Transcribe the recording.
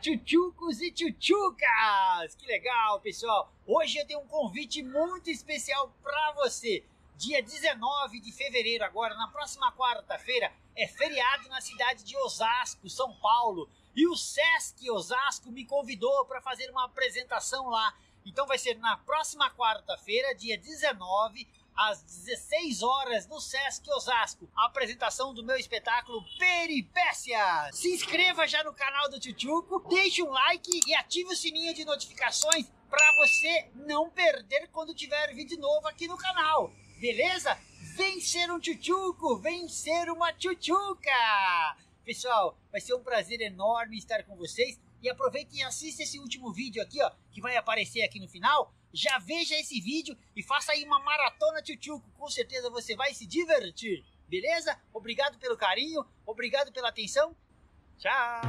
tchutchucos e tchutchucas! Que legal, pessoal! Hoje eu tenho um convite muito especial para você. Dia 19 de fevereiro, agora, na próxima quarta-feira, é feriado na cidade de Osasco, São Paulo. E o Sesc Osasco me convidou para fazer uma apresentação lá. Então vai ser na próxima quarta-feira, dia 19, às 16 horas no Sesc Osasco, a apresentação do meu espetáculo Peripécias. Se inscreva já no canal do Tchutchuco, deixe um like e ative o sininho de notificações para você não perder quando tiver vídeo novo aqui no canal. Beleza? Vem ser um tchutchuco, vem ser uma tchutchuca! Pessoal, vai ser um prazer enorme estar com vocês e aproveite e assista esse último vídeo aqui, ó, que vai aparecer aqui no final já veja esse vídeo e faça aí uma maratona tchutchuco, com certeza você vai se divertir, beleza? Obrigado pelo carinho, obrigado pela atenção, tchau!